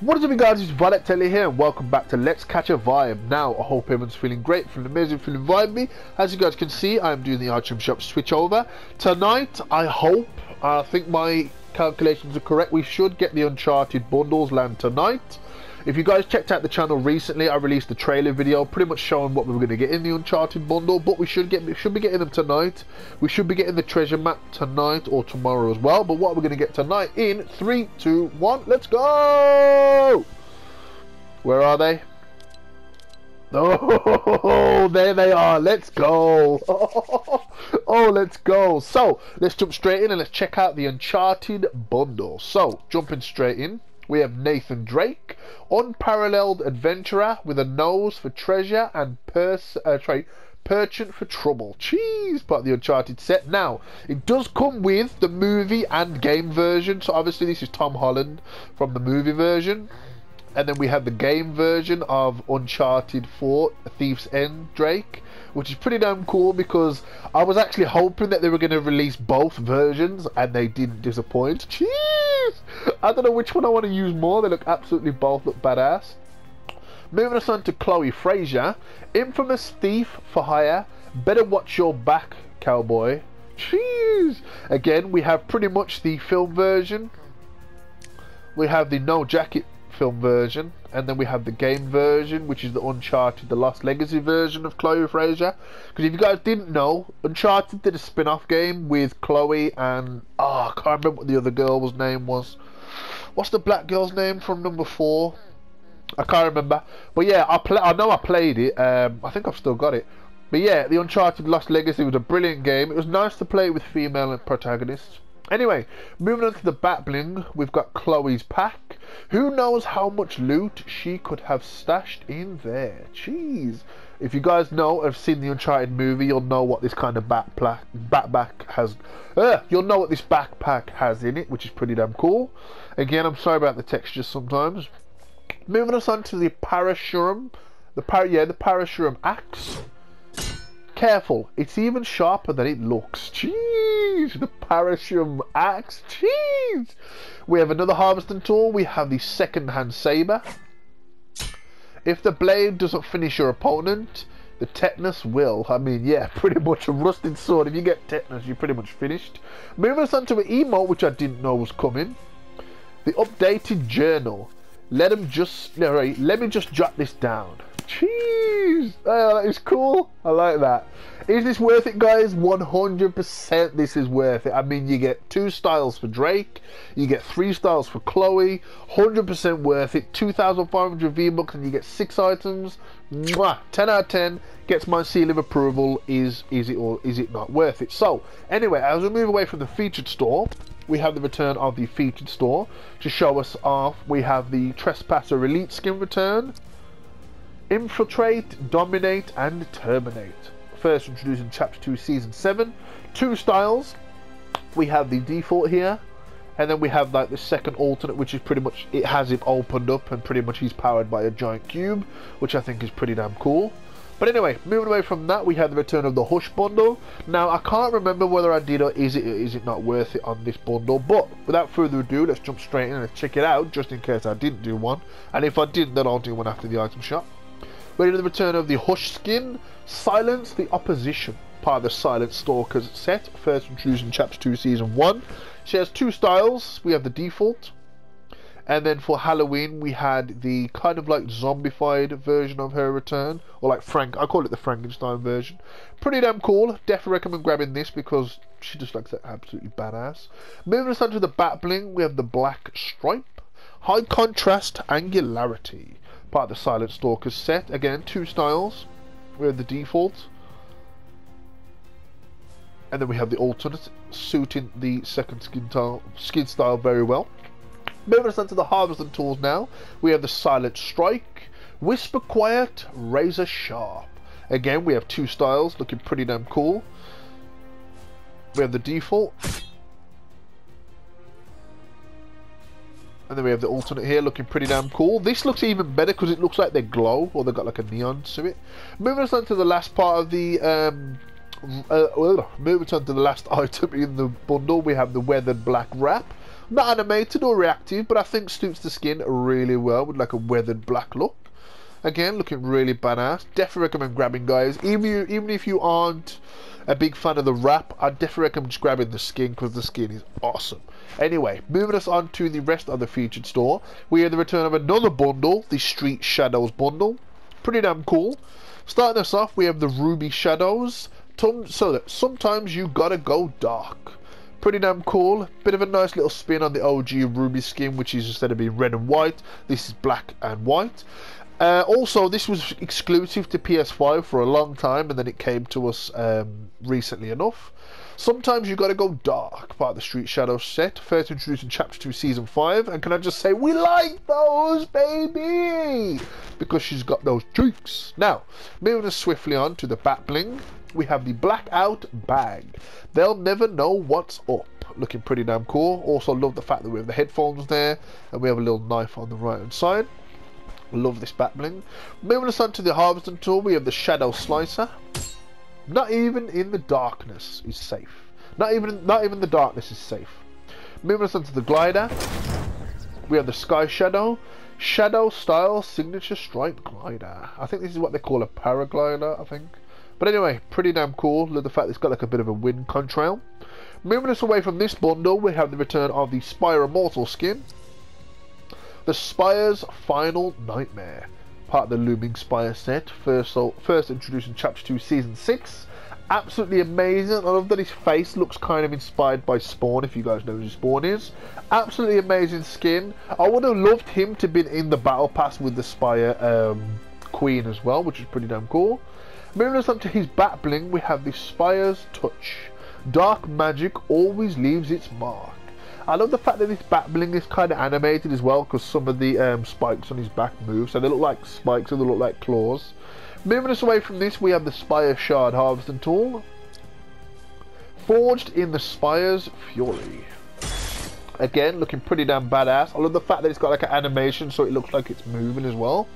What is up you guys, it's Violet here and welcome back to Let's Catch a Vibe. Now, I hope everyone's feeling great, feeling amazing, feeling vibey. As you guys can see, I'm doing the Item Shop switch over. Tonight, I hope, I think my calculations are correct, we should get the Uncharted bundles land tonight. If you guys checked out the channel recently, I released a trailer video pretty much showing what we were going to get in the Uncharted bundle, but we should get we should be getting them tonight. We should be getting the treasure map tonight or tomorrow as well. But what we're going to get tonight in three, two, one, let's go! Where are they? Oh, there they are. Let's go. Oh, let's go. So, let's jump straight in and let's check out the Uncharted bundle. So, jumping straight in we have Nathan Drake, unparalleled adventurer with a nose for treasure and purse, uh, sorry, Perchant for trouble. Cheese, part of the Uncharted set. Now, it does come with the movie and game version. So obviously, this is Tom Holland from the movie version. And then we have the game version of Uncharted 4, Thief's End Drake which is pretty damn cool because I was actually hoping that they were going to release both versions and they didn't disappoint. Jeez! I don't know which one I want to use more. They look absolutely both look badass. Moving us on to Chloe Frazer, infamous thief for hire. Better watch your back, cowboy. Jeez! Again, we have pretty much the film version. We have the no jacket film version, and then we have the game version, which is the Uncharted: The Lost Legacy version of Chloe Frazer. Because if you guys didn't know, Uncharted did a spin-off game with Chloe and oh, I can't remember what the other girl's name was. What's the black girl's name from number four? I can't remember. But yeah, I play. I know I played it. Um, I think I've still got it. But yeah, the Uncharted Lost Legacy was a brilliant game. It was nice to play with female protagonists. Anyway, moving on to the bat bling, we've got Chloe's pack. Who knows how much loot she could have stashed in there? Jeez. If you guys know, have seen the Uncharted movie, you'll know what this kind of bat backpack has. Uh, you'll know what this backpack has in it, which is pretty damn cool. Again, I'm sorry about the textures sometimes. Moving us on to the Parashuram, the par yeah, the Parashuram axe. Careful, it's even sharper than it looks. Jeez, the Parashuram axe. Jeez. We have another harvesting tool. We have the second-hand saber. If the blade doesn't finish your opponent, the tetanus will. I mean, yeah, pretty much a rusted sword. If you get tetanus, you're pretty much finished. Moving us on to an emote, which I didn't know was coming. The updated journal. Let him just, right, let me just jot this down. Jeez, uh, oh, that is cool. I like that. Is this worth it, guys? 100% this is worth it. I mean, you get two styles for Drake, you get three styles for Chloe, 100% worth it. 2,500 V-Bucks and you get six items. Mwah, 10 out of 10 gets my seal of approval. Is is it or is it not worth it? So, anyway, as we move away from the featured store, we have the return of the featured store. To show us off, we have the Trespasser Elite skin return. Infiltrate, Dominate, and Terminate. First introduced in Chapter 2, Season 7. Two styles. We have the default here, and then we have like the second alternate, which is pretty much, it has him opened up, and pretty much he's powered by a giant cube, which I think is pretty damn cool. But anyway, moving away from that, we have the return of the Hush bundle. Now, I can't remember whether I did or is it is it not worth it on this bundle. But without further ado, let's jump straight in and check it out, just in case I didn't do one. And if I did, then I'll do one after the item shop. Ready for the return of the Hush skin. Silence the Opposition. Part of the Silent Stalkers set. First introduced in Chapter 2, Season 1. She has two styles. We have the default. And then for Halloween, we had the kind of like zombified version of her return. Or like Frank, I call it the Frankenstein version. Pretty damn cool. Definitely recommend grabbing this because she just looks absolutely badass. Moving us on to the Bat Bling, we have the Black Stripe. High contrast angularity part of the Silent Stalkers set. Again, two styles. We have the default. And then we have the alternate, suiting the second skin, style, skin style very well. Moving us on to the harvesting tools now. We have the Silent Strike, Whisper Quiet, Razor Sharp. Again, we have two styles, looking pretty damn cool. We have the default, And then we have the alternate here looking pretty damn cool. This looks even better because it looks like they glow or they've got like a neon to it. Moving us on to the last part of the... Um, uh, well, moving on to the last item in the bundle, we have the weathered black wrap. Not animated or reactive, but I think suits the skin really well with like a weathered black look. Again, looking really badass. Definitely recommend grabbing, guys. Even you, even if you aren't a big fan of the wrap, I definitely recommend just grabbing the skin because the skin is awesome. Anyway, moving us on to the rest of the featured store, we have the return of another bundle, the Street Shadows bundle. Pretty damn cool. Starting us off, we have the Ruby Shadows. So that sometimes you gotta go dark. Pretty damn cool. Bit of a nice little spin on the OG Ruby skin, which is instead of being red and white, this is black and white. Uh, also, this was exclusive to PS5 for a long time, and then it came to us um, recently enough. Sometimes you got to go dark, part of the Street Shadow set, first introduced in Chapter 2, Season 5, and can I just say, we like those, baby! Because she's got those cheeks. Now, moving us swiftly on to the Bat Bling, we have the Blackout Bag. They'll never know what's up. Looking pretty damn cool. Also love the fact that we have the headphones there, and we have a little knife on the right hand side. Love this bat bling. Moving us on to the harvesting tool, we have the shadow slicer. Not even in the darkness is safe. Not even not even the darkness is safe. Moving us on to the glider, we have the sky shadow. Shadow style signature stripe glider. I think this is what they call a paraglider, I think. But anyway, pretty damn cool. Love the fact it's got like a bit of a wind contrail. Moving us away from this bundle, we have the return of the Spire Immortal skin. The Spire's Final Nightmare, part of the Looming Spire set, first, first introduced in Chapter 2, Season 6. Absolutely amazing. I love that his face looks kind of inspired by Spawn, if you guys know who Spawn is. Absolutely amazing skin. I would have loved him to be in the Battle Pass with the Spire um, Queen as well, which is pretty damn cool. Moving on to his bat bling, we have the Spire's Touch. Dark magic always leaves its mark. I love the fact that this bat bling is kind of animated as well because some of the um, spikes on his back move. So they look like spikes and they look like claws. Moving us away from this, we have the Spire Shard Harvesting Tool. Forged in the Spire's Fury. Again, looking pretty damn badass. I love the fact that it's got like an animation so it looks like it's moving as well.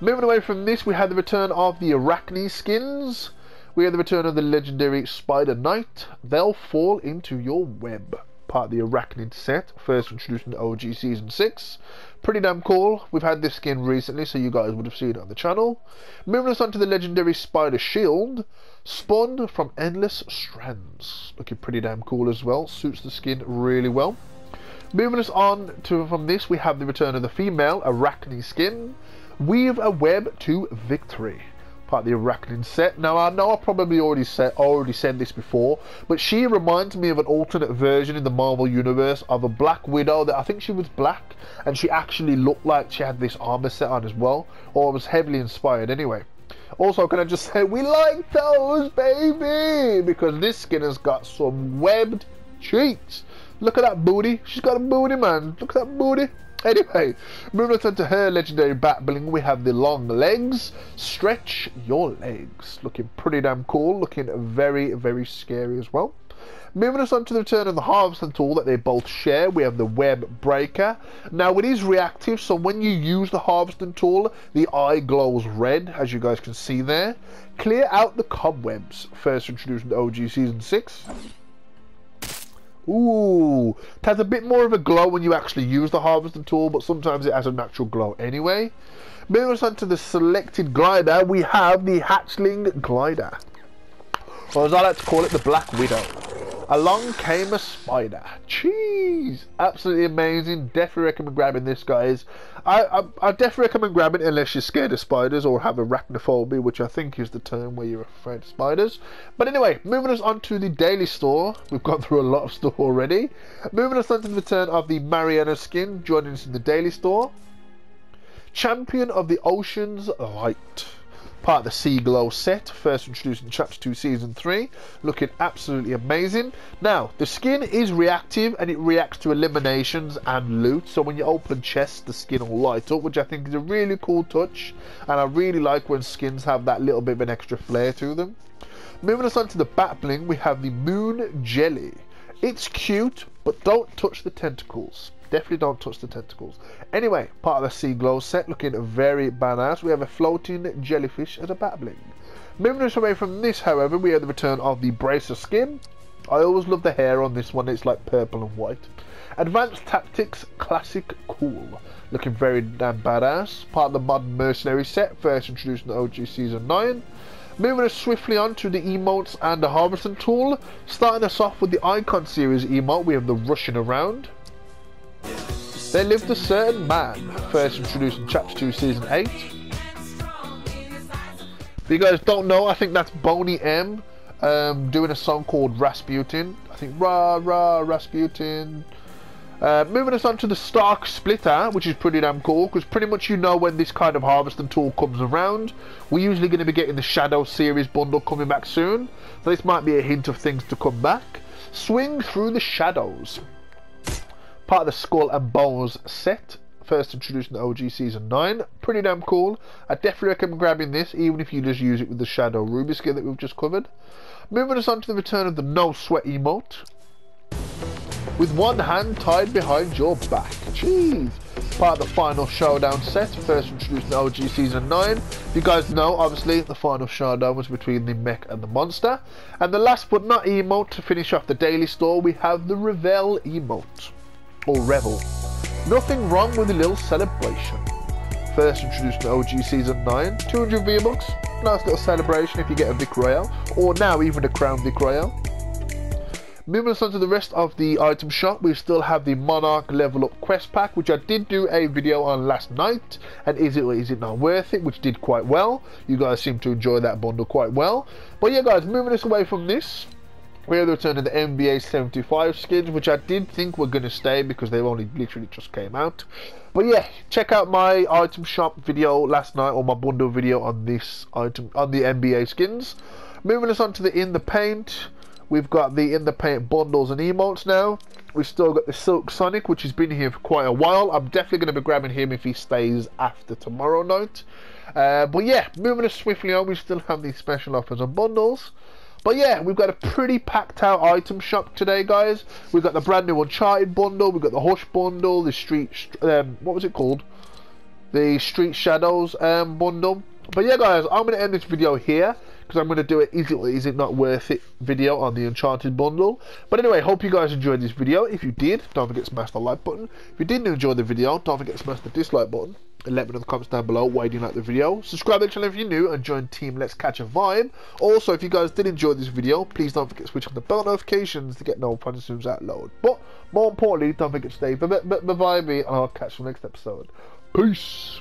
Moving away from this, we have the return of the Arachne skins. We have the return of the legendary Spider Knight. They'll fall into your web part of the Arachnid set, first introduced in OG Season 6. Pretty damn cool. We've had this skin recently, so you guys would have seen it on the channel. Moving us on to the legendary Spider Shield, spawned from Endless Strands. Looking pretty damn cool as well. Suits the skin really well. Moving us on to from this, we have the return of the female Arachne skin. Weave a web to victory part of the Arachnid set. Now I know I probably already said already said this before, but she reminds me of an alternate version in the Marvel universe of a Black Widow that I think she was black and she actually looked like she had this armor set on as well, or was heavily inspired anyway. Also, can I just say we like those, baby, because this skin has got some webbed cheeks. Look at that booty. She's got a booty, man. Look at that booty. Anyway, moving on to her legendary bat bling, we have the long legs. Stretch your legs. Looking pretty damn cool. Looking very, very scary as well. Moving us on to the return of the harvesting tool that they both share, we have the web breaker. Now it is reactive, so when you use the harvesting tool, the eye glows red, as you guys can see there. Clear out the cobwebs, first introduced in OG Season 6. Ooh, it has a bit more of a glow when you actually use the harvesting tool, but sometimes it has a natural glow anyway. Moving us on to the selected glider, we have the Hatchling Glider. Or as I like to call it, the Black Widow. Along came a spider. Cheese! Absolutely amazing. Definitely recommend grabbing this, guys. I, I, I definitely recommend grabbing it unless you're scared of spiders or have arachnophobia, which I think is the term where you're afraid of spiders. But anyway, moving us on to the daily store. We've gone through a lot of stuff already. Moving us on to the return of the Mariana skin, joining us in the daily store. Champion of the Ocean's Light part of the Sea Glow set, first introduced in Chapter 2, Season 3. Looking absolutely amazing. Now, the skin is reactive and it reacts to eliminations and loot. So when you open chests, the skin will light up, which I think is a really cool touch. And I really like when skins have that little bit of an extra flair to them. Moving us on to the Bat Bling, we have the Moon Jelly. It's cute, but don't touch the tentacles. Definitely don't touch the tentacles. Anyway, part of the Sea Glow set, looking very badass. We have a floating jellyfish as a bat bling. Moving us away from this, however, we have the return of the Bracer skin. I always love the hair on this one. It's like purple and white. Advanced Tactics Classic Cool. Looking very damn badass. Part of the Modern Mercenary set, first introduced in the OG Season 9. Moving us swiftly on to the emotes and the harvesting tool. Starting us off with the Icon Series emote, we have the rushing around. There lived a certain man, first introduced in Chapter 2, Season 8. If you guys don't know, I think that's Boney M um, doing a song called Rasputin. I think Ra Ra Rasputin. Uh, moving us on to the Stark Splitter, which is pretty damn cool, because pretty much you know when this kind of harvesting tool comes around. We're usually going to be getting the Shadow Series bundle coming back soon, so this might be a hint of things to come back. Swing Through the Shadows. Part of the Skull and Bones set, first introduced in the OG Season 9. Pretty damn cool. I definitely recommend grabbing this, even if you just use it with the Shadow Ruby skin that we've just covered. Moving us on to the return of the No Sweat emote with one hand tied behind your back. Jeez. Part of the final showdown set, first introduced in OG Season 9. You guys know, obviously, the final showdown was between the mech and the monster. And the last but not emote to finish off the daily store, we have the Revel emote. Or Revel. Nothing wrong with a little celebration. First introduced in OG Season 9, 200 V-Bucks. Nice little celebration if you get a Vic Royale, or now even a Crown Vic Royale. Moving on to the rest of the item shop, we still have the Monarch Level Up Quest Pack, which I did do a video on last night, and is it or is it not worth it, which did quite well. You guys seem to enjoy that bundle quite well. But yeah guys, moving us away from this, we have the return of the NBA 75 skins, which I did think were going to stay because they only literally just came out. But yeah, check out my item shop video last night, or my bundle video on this item, on the NBA skins. Moving us on to the In the Paint. We've got the in the paint bundles and emotes now. We've still got the Silk Sonic, which has been here for quite a while. I'm definitely going to be grabbing him if he stays after tomorrow night. Uh, but yeah, moving us swiftly on, we still have these special offers and bundles. But yeah, we've got a pretty packed out item shop today, guys. We've got the brand new Uncharted bundle, we've got the Hush bundle, the Street, um, what was it called? The Street Shadows um, bundle. But yeah, guys, I'm going to end this video here because I'm going to do it is it is it not worth it video on the Uncharted bundle. But anyway, hope you guys enjoyed this video. If you did, don't forget to smash the like button. If you didn't enjoy the video, don't forget to smash the dislike button. Let me know in the comments down below why you didn't like the video. Subscribe to the channel if you're new and join Team Let's Catch a Vibe. Also, if you guys did enjoy this video, please don't forget to switch on the bell notifications to get notified as soon as I upload. But more importantly, don't forget to stay vibey and I'll catch you next episode. Peace!